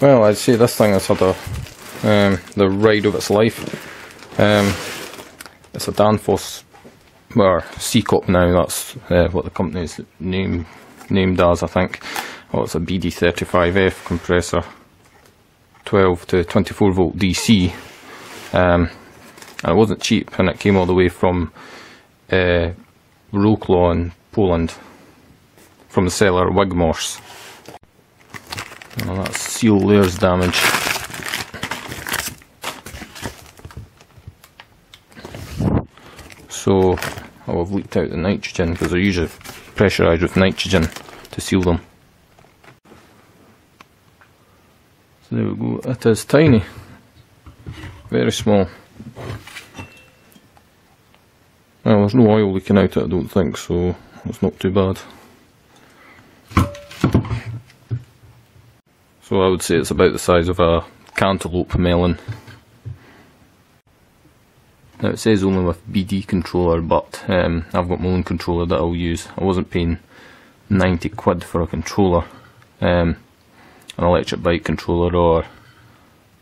Well, I'd say this thing has had a, um, the ride of its life. Um, it's a Danfoss, or Secop now, that's uh, what the company's name, named as, I think. Oh, it's a BD35F compressor, 12 to 24 volt DC. Um, and it wasn't cheap, and it came all the way from uh, Wroclaw in Poland, from the seller Wigmors. Well, that's seal layers damage. So oh, I've leaked out the nitrogen because they're usually pressurised with nitrogen to seal them. So there we go, it is tiny, very small. Well, there's no oil leaking out I don't think, so it's not too bad. So I would say it's about the size of a cantaloupe melon. Now it says only with BD controller, but um, I've got my own controller that I'll use. I wasn't paying 90 quid for a controller. Um, an electric bike controller or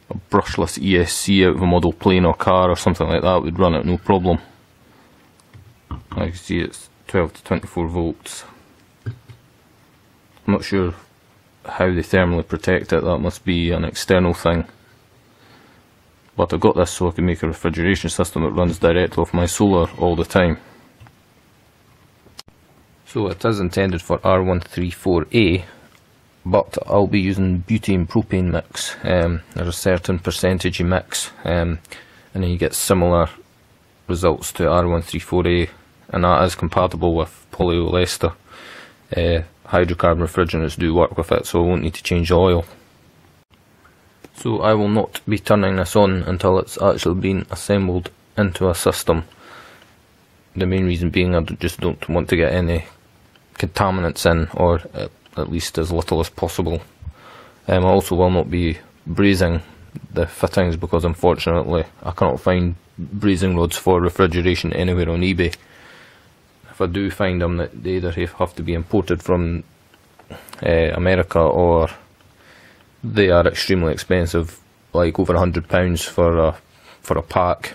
a brushless ESC out of a model plane or car or something like that would run it no problem. I see it's 12 to 24 volts. I'm not sure how they thermally protect it, that must be an external thing. But I've got this so I can make a refrigeration system that runs directly off my solar all the time. So it is intended for R134A, but I'll be using butane propane mix. Um, there's a certain percentage you mix, um, and then you get similar results to R134A, and that is compatible with polyester. Uh, hydrocarbon refrigerants do work with it, so I won't need to change the oil. So I will not be turning this on until it's actually been assembled into a system. The main reason being I just don't want to get any contaminants in, or at least as little as possible. Um, I also will not be brazing the fittings because unfortunately I cannot find brazing rods for refrigeration anywhere on eBay if I do find them, that they either have to be imported from uh, America or they are extremely expensive, like over a hundred pounds for a for a pack.